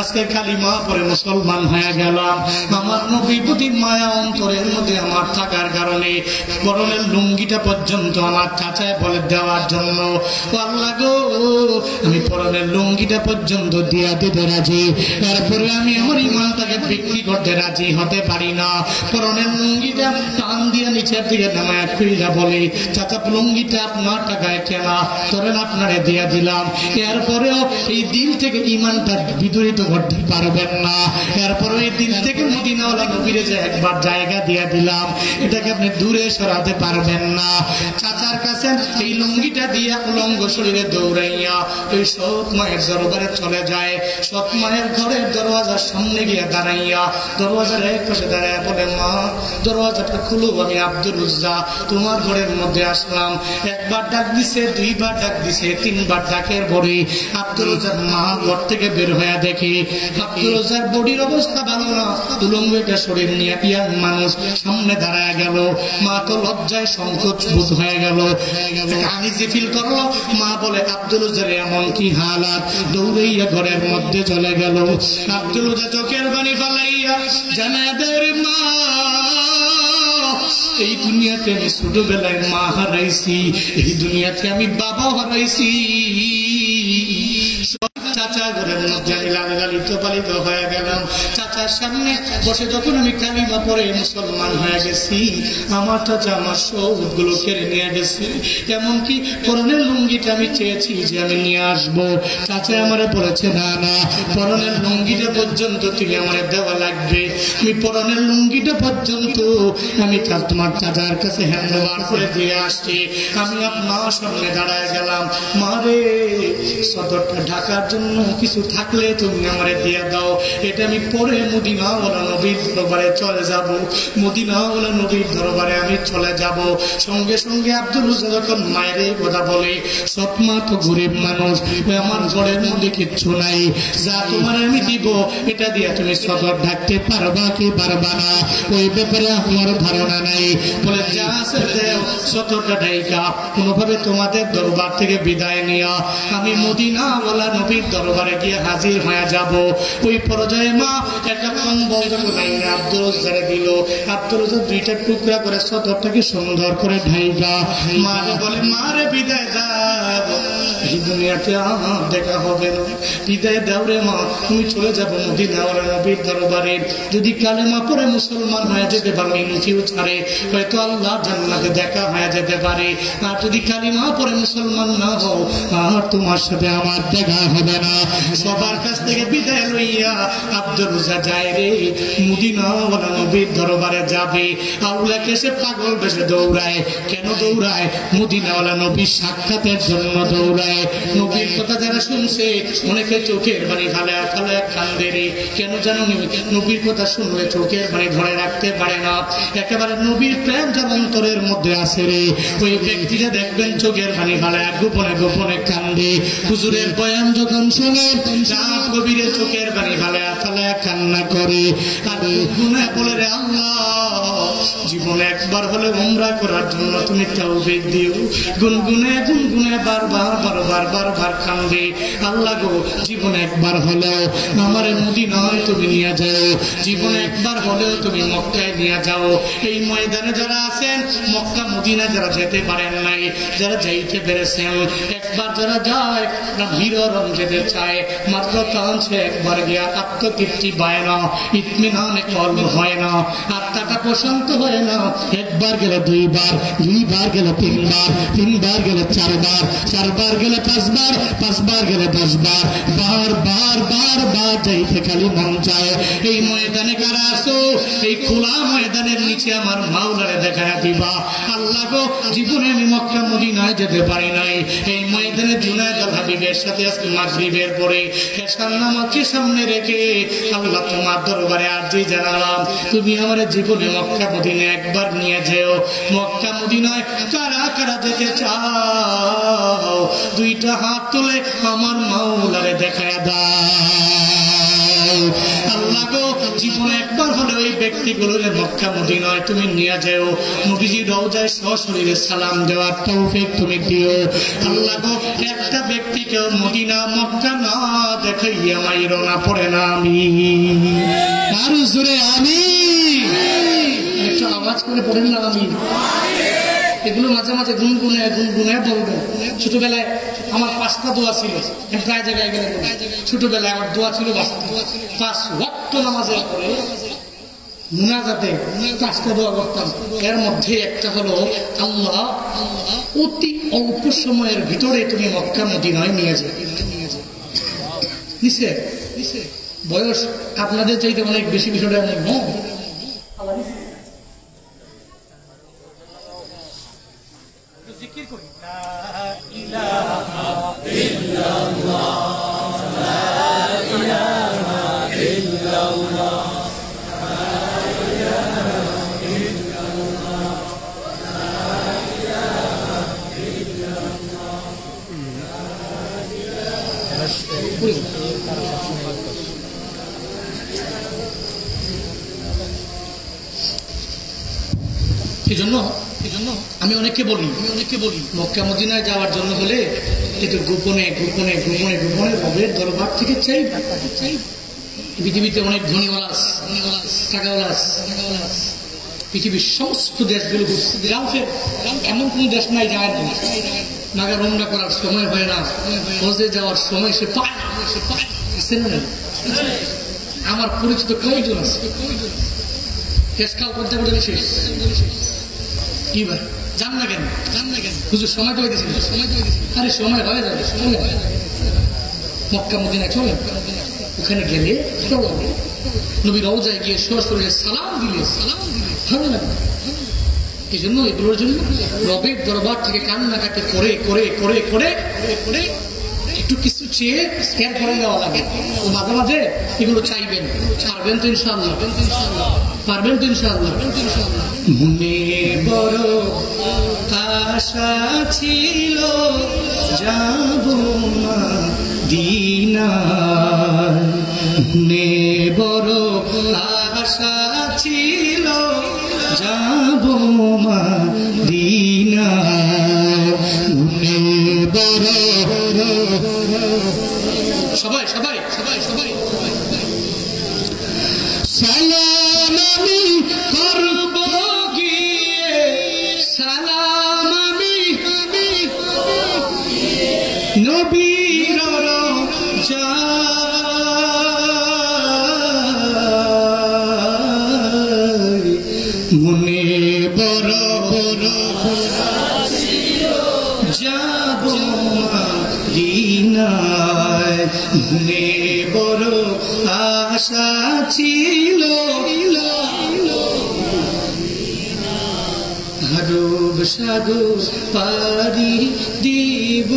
আজকে কালী মা পরে মুসলমান হয়ে গেলাম। আমার নবী প্রতি মায়া অন্তরের মধ্যে আমার থাকার কারণে বরণের লুঙ্গিটা পর্যন্ত আমার চাচায় বলে দেওয়ার জন্য আল্লাহ গো, আমি পরনের লুঙ্গিটা পর্যন্ত দিয়া দিতে রাজি। এরপরে আমি আমার ইমানটাকে বিক্রি করতে রাজি হতে পারি না। পরনের লুঙ্গিটা টান দিয়ে নিচের দিকে নামায় খুইলা বলে, চাচা, লুঙ্গিটা আপনার টাকায় কেনা, ধরেন আপনারে দিয়ে দিলাম। এরপরেও এই দিল থেকে ইমানটা বিদরিত করতে পারবেন না। এরপরে এই দিল থেকে মদিনাওয়ালা নবীরে যে একবার জায়গা দিয়ে দিলাম। এটাকে আপনি দূরে সরাতে পারবেন না। চাচার কাছে এই লুঙ্গিটা দিয়ে উলঙ্গ শরীরে দৌড়াইয়া ওই সৎ মায়ের দরবারে চলে যায়। সৎ মায়ের ঘরের দরওয়াজার সামনে গিয়ে দাঁড়াইয়া দরওয়াজার এক পাশে দাঁড়াইয়া বলে, মা, দরওয়াজাটা খুলো আমি আব্দুল উজ্জা তোমার ঘরের মধ্যে আসলাম। একবার ডাক দিছে, দুইবার ডাক দিছে, তিনবার ডাকের পরে আব্দুল উজ্জার মা ঘর থেকে বের হয়ে দেখে আব্দুল উজ্জার বডির অবস্থা ভালো না। উলঙ্গ একটা শরীর নিয়ে ইয়াং মানুষ সামনে দাঁড়ায় গেল। মা তো লজ্জায় সংকোচ বোধ হয়ে গেল। আমি যে ফিল করল, মা বলে আব্দুল উজ্জার এমন কি হালাত? দৌড়াইয়া ঘরের মধ্যে চলে গেল। আব্দুল চোখের বাণী ফালাইয়া জানাদের মা। এই দুনিয়াতে আমি ছোটবেলায় মা হারাইছি, এই দুনিয়াতে আমি বাবা হারাইছি। চাচা ঘরের মধ্যে পালিত হয়ে গেলাম। চাচার সামনে বসে যখন আমি কালিমা পরে মুসলমান হয়ে গেছি, আমার চাচা আমার সবগুলো কেড়ে নিয়ে এমনকি পরনের লুঙ্গিটা আমি চেয়েছি যে আমি নিয়ে আসব। চাচা আমারে বলেছে, না না, পরনের লুঙ্গিটা পর্যন্ত তুমি আমার দেওয়া লাগবে। আমি পরনের লুঙ্গিটা পর্যন্ত আমি তোমার চাচার কাছে হ্যান্ডওভার করে দিয়ে আসছি। আমি আপনার সামনে দাঁড়ায় গেলাম। মারে সদরটা ঢাকার জন্য কিছু থাকলে তুমি আমারে দিয়ে দাও। এটা আমি পরে নবীর দরবারে চলে যাব। নবীর দরবারে আমি চলে যাব। সঙ্গে সঙ্গে আব্দুল যখন কথা বলে তো গরিব মানুষ আমার ঘরের মধ্যে কিচ্ছু নাই। যা তোমার আমি দিব, এটা দিয়ে তুমি সদর ঢাকতে পারবা কি পারবা না? ওই ব্যাপারে আমার ধারণা নাই। বলে, যা আছে সদরটা ঢাইকা। কোনোভাবে তোমাদের দরবার থেকে বিদায় নিয়া। আমি মদিনা ওলা নবীর দরবারে গিয়ে হাজির হয়ে যাব। ওই পর্যায়ে মা একটা কম্বল যখন আইনে আব্দুল রোজারে দিল। আব্দুল দুইটা টুকরা করে সদরটাকে সুন্দর করে ঢাইবা মা বলে, মা রে বিদায় এই দুনিয়াতে আমার দেখা হবে না। মা তুমি চলে যাব মদিনা ওলা নবীর দরবারে। যদি পরে মুসলমান হয়ে যেতে পারো ফিউচারে হয়তো আল্লাহ জান্নাতে দেখা হয়ে যেতে পারে। আর যদি পরে মুসলমান না হও, আর তোমার সাথে আমার দেখা হবে না। সবার কাছ থেকে বিদায় লইয়া আব্দুল যায় রে মুদিনা ওলা নবীর দরবারে যাবে। আউলাকে সে পাগল বেশে দৌড়ায়। কেন দৌড়ায়? মুদিনাওয়ালা নবীর সাক্ষাতের জন্য দৌড়ায়। নবীর কথা যারা শুনছে, অনেকে চোখের বাড়ি ফালে ফালে কান্দে রে কেন জানো? নবীর কথা শুনলে চোখের বাড়ি ধরে রাখতে পারে না। একেবারে নবীর প্রেম যার অন্তরের মধ্যে আসে রে। ওই ব্যক্তিটা দেখবেন চোখের পানি ফালে গোপনে গোপনে কান্দে। হুজুরের বয়ান যখন শুনে রাত গভীরে চোখের পানি ফালে ফালে কান্না করে। আর গুনে বলে রে আল্লাহ, জীবনে একবার হলে উমরা করার জন্য তুমি তৌফিক দিও। গুনগুনে বারবার বারবার বারবার কান্দে। আল্লাহ গো, জীবনে একবার হলেও আমার মদিনায় তুমি নিয়ে যাও। জীবনে একবার তুমি মক্কায় নিয়ে যাও। এই ময়দানে যারা আছেন, মক্কা মদিনা যারা যেতে পারেন নাই, যারা যাইতে পেরেছেন, একবার যারা যায় না যেতে চায়। মাত্র কাঁদছে একবার গিয়া, আত্মতৃপ্তি পায় না, ইতমিনানে কর্ম হয় না আত্মাটা প্রশান্ত হয় না। একবার গেলে দুইবার দুইবার গেলে তিনবার তিনবার গেলে চারবার চারবার গেলে পাঁচবার পাঁচবার গেলে দশবার বার বার বার বার যাইতে খালি মন চায় এই ময়দানে কারা আসো? এই খোলা ময়দানের নিচে আমার মাওলারে দেখায় দিবা। আল্লাহ গো, জীবনে আমি মক্কা মদিনায় যেতে পারি নাই। এই ময়দানে জুনায়দ আল হাবিবের সাথে আজকে মাগরিবের পরে এসার নামাজকে সামনে রেখে আল্লাহ তোমার দরবারে আর্জি জানালাম। তুমি আমার জীবনে মক্কা মদিনে একবার নিয়ে যেও মক্কা, মদিনায় কারা কারা যেতে চাও? দুইটা হাত তুলে আমার মাওলারে দেখায় দাও। আল্লাহ গো, জীবনে একবার হলে ওই ব্যক্তিগুলোর মক্কা তুমি নিয়ে যাও, নবীজি রওজায় সশরীরে সালাম দেওয়ার তৌফিক তুমি দিও। আল্লাহ গো, একটা ব্যক্তিকেও মদিনা, মক্কা না দেখাইয়া মাইরো না, পড়ে না আমি। আরও জোরে আমি একটু আওয়াজ করে পড়েন না আমি। এগুলো মাঝে মাঝে গুনগুনে গুনগুনে বলব ছোটবেলায় আমার পাঁচটা দোয়া ছিল। প্রায় জায়গায় গেলে ছোটবেলায় আমার দোয়া ছিল পাঁচ ওয়াক্ত নামাজের পরে মুনাজাতে পাঁচটা দোয়া করতাম। এর মধ্যে একটা হলো, আল্লাহ, অতি অল্প সময়ের ভিতরে তুমি মক্কা মদিনায় নিয়ে যাবে নিচে বয়স আপনাদের চাইতে অনেক বেশি বিষয়টা অনেক অনেককে বলি আমি অনেককে বলি মক্কা মদিনায় যাওয়ার জন্য হলে একটু গোপনে গোপনে গোপনে গোপনে রবের দরবার থেকে চাই। চাই পৃথিবীতে অনেক ধনীওয়ালা আছে, ধনীওয়ালা আছে, টাকাওয়ালা আছে, পৃথিবীর সমস্ত দেশগুলো ঘুরছে। এমন কোন দেশ নাই যাওয়ার না নাগা রমনা করার সময় হয় না। হজে যাওয়ার সময় সে পায়। সে পায়। আছে না? আমার পরিচিত কয়জন আছে। কেসকাল করতে করতে শেষ। কি ভাই? জান না কেন? জান না কেন? হুজুর, সময় তো দিয়েছিল সময় তো দিয়েছিল আরে, সময় হয়ে যাবে সময় হয়ে যাবে মক্কা মদিনা চলে। ওখানে গেলে লাগে। নবী রওজায় গিয়ে সরাসরি সালাম দিলে সালাম দিলে ভালো লাগবে এই জন্য এগুলোর জন্য রবের দরবার থেকে কান্নাকাটি করে করে করে করে করে একটু কিছু চেয়ে স্ক্যান করে দেওয়া লাগে। মাঝে মাঝে এগুলো চাইবেন। পারবেন তো ইনশাল্লাহ পারবেন তো ইনশাল্লাহ মনে বড় আশা ছিল যাব দিনা মনে বড় বড় যাব দিনায় মনে আশা ছিল হারব সাগর পারি দিব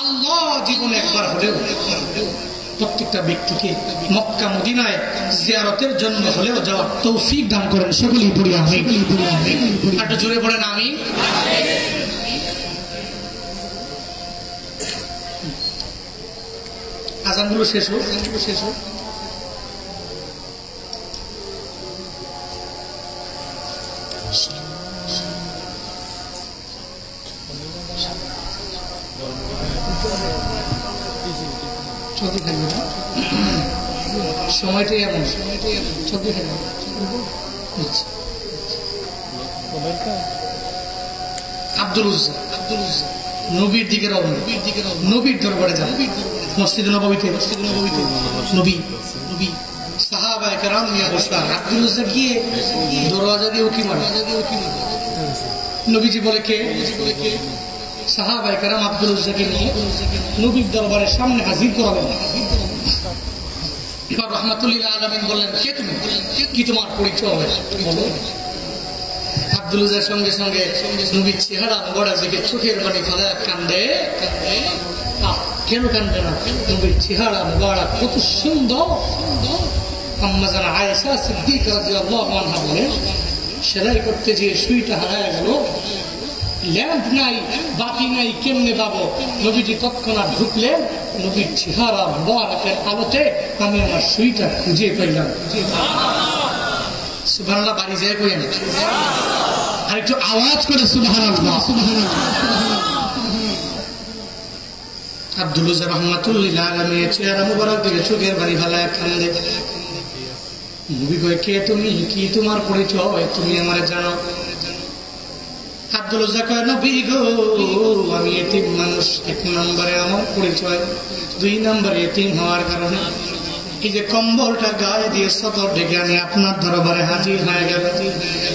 আল্লাহ জীবনে একবার হলেও প্রত্যেকটা ব্যক্তিকে মক্কা মদিনায় জিয়ারতের জন্য হলেও যাওয়ার তৌফিক দান করেন সকলেই পড়ি আমি একটু জোরে পড়েন আমি আজানগুলো শেষ হোক শেষ হোক। সময়টাই এমন। সময়টাই এমন আচ্ছা। আব্দুল উজ্জা আব্দুল উজ্জা নবীর দিকে রওনা। নবীর দিকে রওনা। নবীর দরবারে যান। মসজিদ নববীতে। মসজিদ নববীতে। নবী। নবী। সাহাবা একরাম নিয়ে বসলাম আব্দুল উজ্জা গিয়ে দরওয়াজা দিয়ে উকি মারে। নবীজি বলে কে? নবীজি বলে কে? সাহাবা একরাম আব্দুল উজ্জাকে নিয়ে নবীর দরবারের সামনে হাজির করালেন। এবার রহমাতুল্লাহ আলমিন বললেন, কে তুমি? কি তোমার পরিচয়? বলো। আব্দুল উজ্জার সঙ্গে সঙ্গে নবীর চেহারা মোবারক দিকে চোখের পানি ফেলে কান্দে কেন কান্দে না? নবীর চেহারা মোবারক কত সুন্দর। আম্মা জানা আয়েশা সিদ্দিক রাদিয়াল্লাহু আনহা বলে সেলাই করতে যে সুইটা হারায় গেল। ল্যাম্প নাই, বাতি নাই, কেমনে পাবো? নবীজি তৎক্ষণাৎ ঢুকলেন, নবীর চেহারা মোবারকের আলোতে আমি আমার সুইটা খুঁজে পেলাম। বাড়ি যায় কই আমি? আর একটু আওয়াজ করে সুবহানাল্লাহ আব্দুল রহমাতুল্লিল আলমী চেহারা মুবারক দিকে চোখের বাড়ি ফেলায় কান্দে। নবী কয়, কে তুমি? কি তোমার পরিচয়? তুমি আমার জানো? আব্দুল জাকার নবী গো, আমি এটিম মানুষ। এক নম্বরে আমার পরিচয়, দুই নম্বরে এটিম হওয়ার কারণে এই যে কম্বলটা গায়ে দিয়ে সতর ডেকে আমি আপনার দরবারে হাজির হয়ে গেল।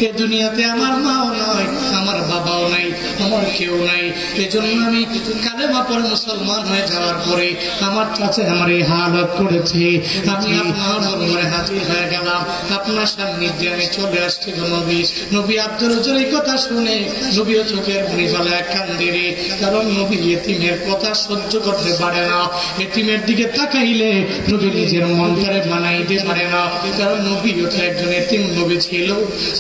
এ দুনিয়াতে আমার মাও নাই আমার বাবাও নাই, আমার কেউ নাই। এজন্য আমি কালেমা পরে মুসলমান হয়ে যাওয়ার পরে আমার কাছে আমার এই হালত করেছে আমি আপনার দরবারে হাজির হয়ে গেলাম। আপনার সান্নিধ্যে আমি চলে আসছি নবী। নবী আব্দুল এই কথা শুনে নবীও চোখের মুড়ি ফেলা কান্দিরে কারণ নবী এতিমের কথা সহ্য করতে পারে না। এতিমের দিকে তাকাইলে নবী নিজের মনটারে মানাইতে পারে না, কারণ নবীও তো একজন এতিম নবী ছিল।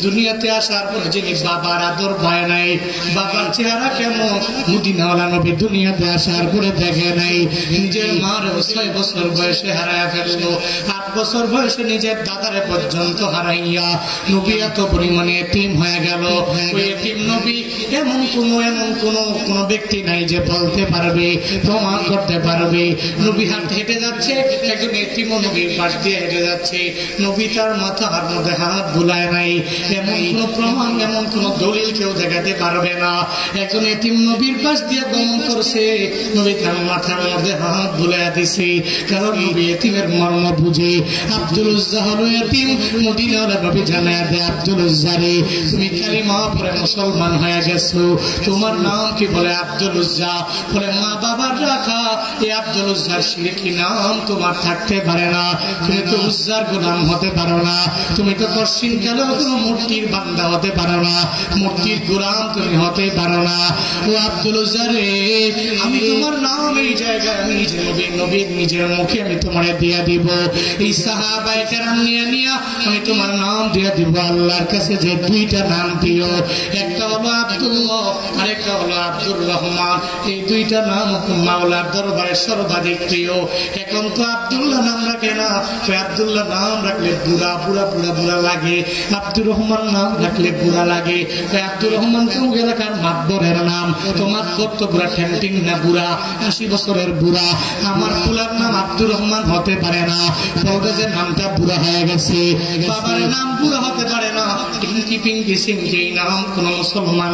দুনিয়াতে আসার পরে যিনি বাবার আদর পায় নাই, বাবার চেহারা কেমন মুদিনাওয়ালা নবী দুনিয়াতে আসার পরে দেখে নাই? নিজের মার ছয় বছর বয়সে হারায় ফেলল, আট বছর বয়সে নিজের দাদারে পর্যন্ত হারাইয়া নবী এত পরিমাণে এতিম হয়ে গেল। ওই এতিম নবী এমন কোন এমন কোন কোন ব্যক্তি নাই যে বলতে পারবে, প্রমাণ করতে পারবে। নবী হাত হেঁটে যাচ্ছে, একজন এতিম নবীর পাশ দিয়ে হেঁটে যাচ্ছে। নবী তার মাথার মধ্যে হাত বুলায় নাই। এমন কোন প্রমাণ, এমন কোন দলিল কেউ দেখাতে পারবে না। একজন এতিম নবীর পাশ দিয়ে গমন করছে। নবী তার মাথার মধ্যে হাত বুলাইয়া দিছে। কারণ নবী এতিমের মর্ম বুঝে। আব্দুল উজ্জা হলো এতিম মদিনার নবী জানায় দে আব্দুল উজ্জারে তুমি কালিমা পরে মুসলমান হয়ে গেছো? তোমার নাম কি বলে আব্দুল উজ্জা বলে, মা বাবার রাখা। এই আব্দুল উজ্জার শিরকি নাম তোমার থাকতে পারে না। তুমি তো উজ্জার গোলাম হতে পারো না। তুমি তো পশ্চিম কালেও কোনো মূর্তির বান্দা হতে পারো না। মূর্তির গোলাম তুমি হতে পারো না। ও আব্দুল উজ্জারে আমি তোমার নাম এই জায়গায় নিজে নবীর নবীর নিজের মুখে আমি তোমার দিয়ে দিব। এই সাহাবাই কেরাম নিয়ে নিয়ে আমি তোমার নাম দিয়ে দিব। আল্লাহর কাছে যে দুইটা নাম দিও। একটা হলো আব্দুল্লাহ, আরেকটা হলো আব্দুর রহমান। এই দুইটা নাম মাওলার দরবারে সর্বাধিক প্রিয়। এখন তো নাম রাখে না নাম রাখলে বুড়া বুড়া বুড়া বুড়া লাগে। আব্দুর রহমান নাম রাখলে বুড়া লাগে। আব্দুর রহমান মাতবরের নাম তো বুড়া না বুড়া, আশি বছরের বুড়া। আমার ফুলার নাম আব্দুর রহমান হতে পারে না। ফৌজের নামটা বুড়া হয়ে গেছে। বাবার নাম বুড়া হতে পারে না। টিঙ্কি পিঙ্কি নাম কোন মুসলমান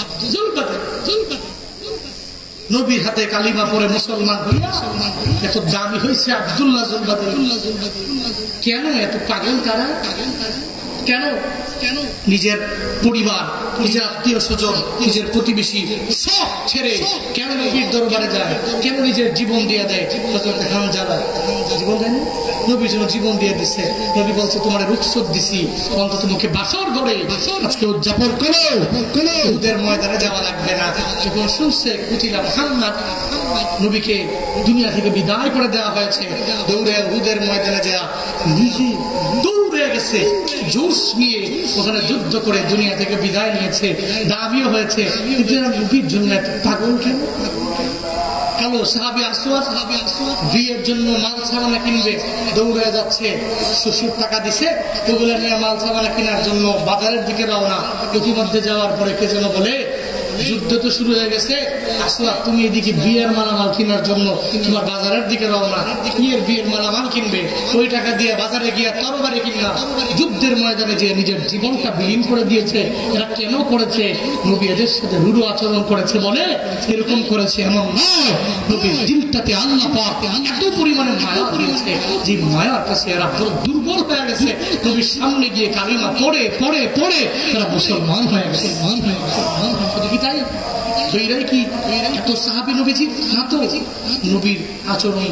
নবীর হাতে কালিমা পরে মুসলমান এত দামি হয়েছে আবদুল্লাহ কেন এত পাগল তারা? কেন? কেন? নিজের পরিবার, নিজের আত্মীয় স্বজন, নিজের প্রতিবেশী সব ছেড়ে কেন নবীর দরবারে যায়? কেন নিজের জীবন দিয়ে দেয়? হজরত হামজালা জীবন দেয়? নবীর জন্য জীবন দিয়ে দিছে। নবী বলছে, তোমার রুখসত দিছি। অন্তত মুখে বাসর করে আজকে উদযাপন করো। করো ওদের ময়দানে যাওয়া লাগবে না। যখন শুনছে কুচিলা মোহাম্মদ, নবীকে দুনিয়া থেকে বিদায় করে দেওয়া হয়েছে। দৌড়ে উদের ময়দানে যাওয়া নিজে দৌড়ে গেছে, জোশ নিয়ে ওখানে যুদ্ধ করে দুনিয়া থেকে বিদায় নিয়েছে, দাবিও হয়েছে। নবীর জন্য পাগল কেন? মাল কিনবে যাচ্ছে টাকা দিছে মাল কেনার জন্য বাজারের দিকে রওনা, ইতিমধ্যে যাওয়ার পরে কে যেন বলে যুদ্ধ তো শুরু হয়ে গেছে। আসলা, তুমি এদিকে বিয়ের মালামাল কেনার জন্য তোমার বাজারের দিকে রওনা। বিয়ের বিয়ের মালামাল কিনবে, ওই টাকা দিয়ে বাজারে গিয়ে তরবারি কিনলাম যুদ্ধের ময়দানে যে নিজের জীবনটা বিলীন করে দিয়েছে, এরা কেন করেছে? নবী এদের সাথে রুড়ু আচরণ করেছে বলে এরকম করেছে এমন নয়। নবীর দিলটাতে আল্লাহ পাক এত পরিমাণে মায়া দিয়েছে যে মায়ার কাছে এরা দুর্বল হয়ে গেছে। নবীর সামনে গিয়ে কালিমা পড়ে পড়ে পড়ে, এরা মুসলমান হয়ে গেছে। মুসলমান হয়ে গেছে। তাই হইরাই কি এত সাহাবি নবীজি? না তো নবীর আচরণ।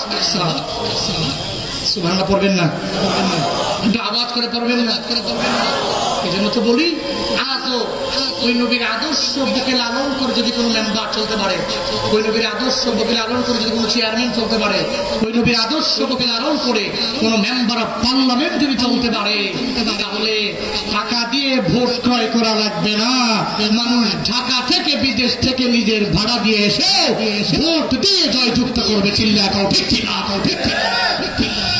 সাহাবা সুবহানাল্লাহ পড়বেন না? একটু আওয়াজ করে পড়বেন না এই জন্য তো বলি, আজও ওই নবীর আদর্শ বুকে লালন করে যদি কোনো মেম্বার চলতে পারে ওই নবীর আদর্শ বুকে লালন করে যদি কোনো চেয়ারম্যান চলতে পারে ওই নবীর আদর্শ বুকে লালন করে কোনো মেম্বার অফ পার্লামেন্ট যদি চলতে পারে, তাহলে টাকা দিয়ে ভোট ক্রয় করা লাগবে না। মানুষ ঢাকা থেকে বিদেশ থেকে নিজের ভাড়া দিয়ে এসে ভোট দিয়ে জয়যুক্ত করবে চিল্লা কাউ ঠিক ঠিক ঠিক ঠিক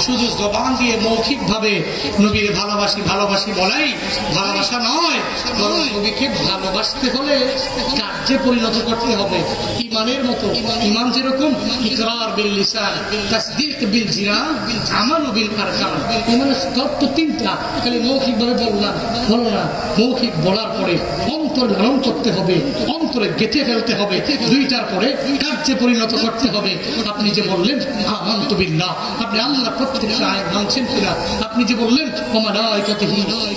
শুধু জবান দিয়ে মৌখিক ভাবে নবীর ভালোবাসি ভালোবাসি বলাই ভালোবাসা নয় নবীকে ভালোবাসতে হলে কার্যে পরিণত করতে হবে। ইমানের মতো, ইমান যেরকম মৌখিক বলার পরে করতে হবে, অন্তরে গেঁথে ফেলতে হবে, দুইটার পরে কার্যে পরিণত করতে হবে। আপনি যে বললেন আপনি আল্লাহ প্রত্যেকটা আয়াত মানছেন কিনা আপনি যে বললেন আমার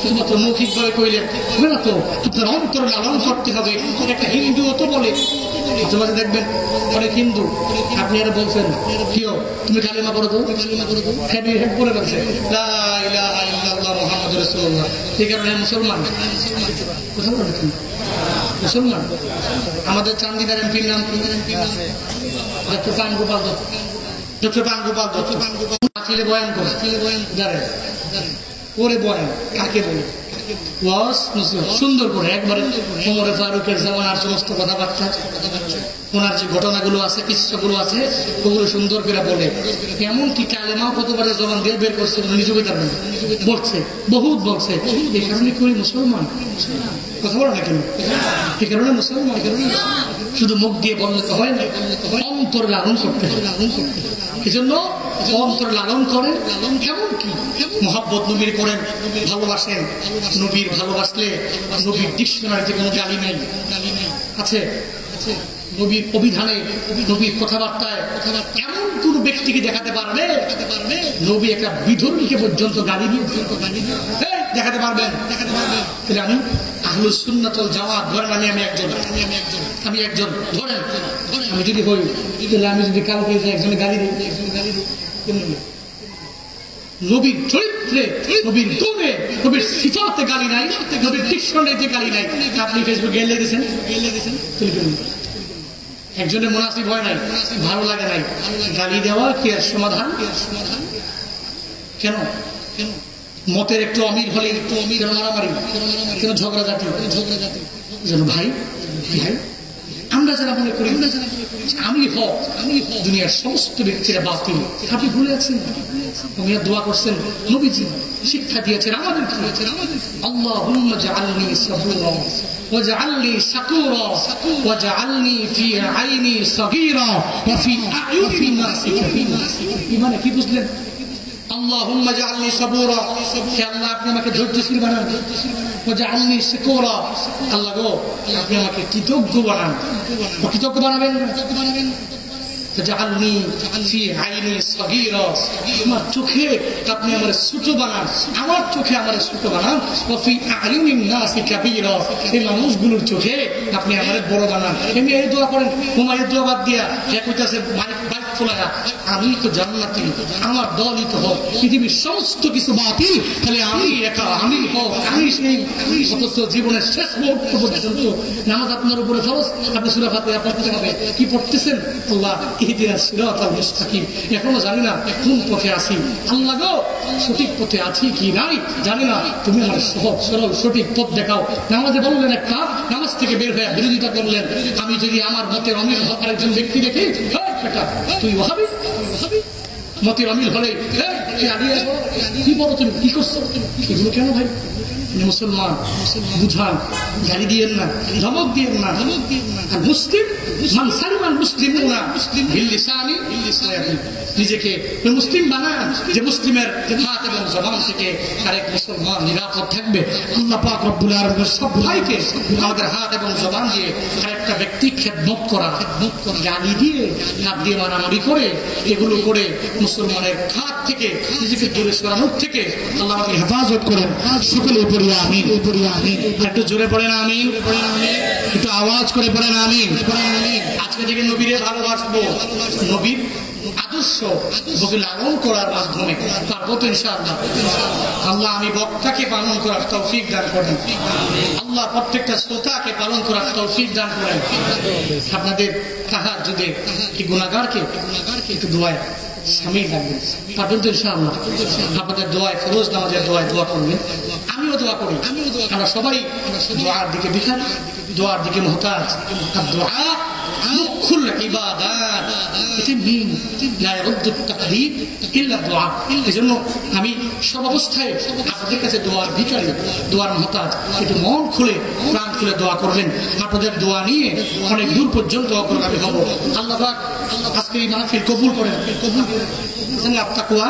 শুধুমাত্র মৌখিক ভাবে কইলেন। না তো আপনার অন্তর লালন করতে হবে, একটা হিন্দু তো বলে। মাঝে দেখবেন, অনেক হিন্দু। আপনি এটা বলছেন কেউ তুমি কালিমা করো তো? হ্যাঁ হেড পরে বলছে। এই কারণে মুসলমান। মুসলমান? আমাদের চান্দিদার এমপির নাম ডক্টর পান গোপাল দত্ত। ডক্টর পান গোপাল দত্ত আসলে বয়ান করে। জানেন ওরে বয়ান কাকে বলে? সুন্দর করে একবারে ওমরে ফারুকের জামানার সমস্ত কথাবার্তা ওনার যে ঘটনাগুলো আছে কিচ্ছাগুলো আছে ওগুলো সুন্দর করে বলে। এমনকি কালেমাও কতবারে জবান দিয়ে বের করছে নিজে কইতে পারবেন বলছে বহুত বলছে এই কারণে করি মুসলমান? কথা বলো না কেন? এই কারণে মুসলমান শুধু মুখ দিয়ে বললে তো হয় না। লালন করতে হয় লালন করতে হয়। এই জন্য অন্তর লালন করেন। কেমন কি মহাব্বত নবীর করেন, ভালোবাসেন। নবীর ভালোবাসলে নবীর ডিকশনারিতে কোনো গালি নেই। আছে? নবীর অভিধানে, নবীর কথাবার্তায় এমন কোন ব্যক্তিকে দেখাতে পারবে? নবী একটা বিধর্মীকে পর্যন্ত গালি দিয়ে দেখাতে পারবেন দেখাতে পারবেন? তাহলে আমি আহলুস সুন্নাতুল জামাত ধরেন আমি আমি একজন আমি আমি একজন। আমি একজন, ধরেন আমি যদি হই তাহলে আমি যদি কালকে যে একজনে গালি দিই, একজনে গালি দিই? নবীর চরিত্রে, নবীর গুণে, নবীর সিফাতে গালি নাই, নবীর ডিকশনারিতে গালি নাই আপনি ফেসবুকে গেলে দিয়েছেন? গেলে ফেলুন একজনের মুনাসিব হয় নাই, ভালো লাগে নাই, গালি দেওয়া কি আর সমাধান? কেন? কেন মতের একটু অমিল হলে একটু অমিল মারামারি? কেন ঝগড়া জাতি ঝগড়া জাতি যেন ভাই ভাই? আমরা যারা মনে করি আমরা যারা মনে করি যে আমি হক আমি হক দুনিয়ার সমস্ত ব্যক্তিরা বাতিল আপনি ভুলে আছেন উনি দোয়া করছেন নবীজি শিক্ষা দিয়েছেন আমাদের দিয়েছেন আমাদের আল্লাহুম্মা জাআলনি সাবুরা واجعلني شكورا واجعلني في عيني صغيرا وفي أعين الناس كبيرا ইমানে কি বুঝলেন চোখে আপনি আমার ছোট বানান। আমার চোখে আমার ছোট বানান। এই মানুষগুলোর চোখে আপনি আমার বড় বানান। এমনি এই দোয়া করেন। হুমায়ের দোয়া বাদ দিয়া। যে কইতাছে মালিক আমি জীবনের শেষ মুহূর্ত পর্যন্ত নামাজ আপনার উপরে আপনি হবে। কি পড়তেছেন? এখনও জানি না কোন পথে আছি। আল্লাহ সঠিক পথে আছি কি নাই? জানি না। তুমি আমার সহজ সরল সঠিক পথ দেখাও। নামাজে বললেন একটা নামাজ থেকে বের হয়ে বিরোধিতা করলেন। আমি যদি আমার মতের আরেকজন ব্যক্তি দেখি "হেই, তুই ওহাবি মতের অমিল হলে "এই, তুই আগে আসো। কি বলো তুমি কি করছ? এগুলো কেন ভাই? মুসলমান বুঝান গালি দিয়েন না ধমক দিয়েন না। ধমক দিয়েন না আর মুসলিম মান সালমান মুসলিম না। মুসলিম। হিল্লিসানি নিজেকে মুসলিম বানান যে মুসলিমের হাত এবং জবান থেকে আরেক মুসলমান নিরাপদ থাকবে। আল্লাহ পাক সব ভাইকে আমাদের হাত এবং জবান দিয়ে আরেকটা ব্যক্তি খেদমত করা, খেদমত গালি দিয়ে, হাত দিয়ে মারামারি করে, এগুলো করে মুসলমানের হাত থেকে, নিজেকে দূরে সরানোর থেকে আল্লাহ আমাকে হেফাজত করেন। সকলে পড়ি আমি পড়ি, আমিন। একটু জোরে পড়েন, আমিন। একটু আওয়াজ করে পড়েন, আমিন। আজকে থেকে নবীরে ভালোবাসবো, নবীর আদর্শ বকে লালন করার মাধ্যমে পারব তো ইনশাআল্লাহ। আল্লাহ আমি বক্তাকে পালন করার তৌফিক দান করেন। আল্লাহ প্রত্যেকটা শ্রোতাকে পালন করার তৌফিক দান করেন। আপনাদের তাহার যদি কি গুণাগারকে একটু দোয়ায় স্বামী লাগবেন পারবেন তো ইনশাআল্লাহ আপনাদের দোয়ায়, ফরোজ নামাজের দোয়ায় দোয়া করবেন। আমিও দোয়া করি। আমিও দোয়া আমরা সবাই দোয়ার দিকে বিখান, দোয়ার দিকে মহতাজ। দোয়া মুখ্যুল ইবাদাত। এটি মিন, লা ইয়ারুদ্দু তাকদির ইল্লা দোয়া। এজন্য আমি সব অবস্থায় আপনাদের কাছে দোয়ার ভিখারি দোয়ার মহতাজ, একটু মন খুলে, প্রাণ খুলে দোয়া করবেন। আপনাদের দোয়া নিয়ে অনেক দূর পর্যন্ত অগ্রগামী হব। আল্লাহ আজকে এই মাহফিল কবুল করেন। কবুল করেন তাকুয়া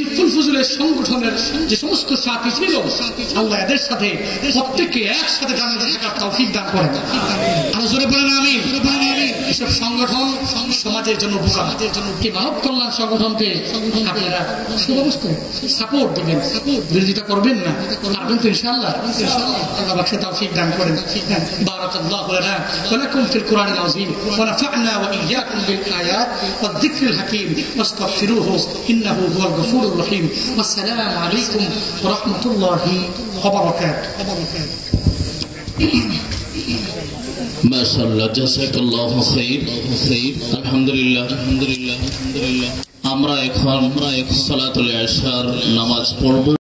ফুজুলের সংগঠনের যে সমস্ত সাথী ছিল আল্লাহ এদের সাথে প্রত্যেককে একসাথে জানাতে থাকার তৌফিক দান করেন। আরও জোরে বলেন আমি এসব সংগঠন সমাজের জন্য উপকার জন্য কি মানব কল্যাণ সংগঠনকে আপনারা সুব্যবস্থায় সাপোর্ট দিবেন বিরোধিতা করবেন না পারবেন তো ইনশাআল্লাহ আল্লাহ বাক্সে তৌফিক দান করেন بارك الله لنا ولكم في القرآن العظيم ونفعنا وإياكم بالآيات والذكر الحكيم واستغفروه إنه هو الغفور الرحيم والسلام عليكم ورحمة الله وبركاته মাশাআল্লাহ জাযাকাল্লাহু খাইর। খাইর আলহামদুলিল্লাহ আলহামদুলিল্লাহ আলহামদুলিল্লাহ। আমরা এখন সালাতুল ইশার নামাজ পড়ব।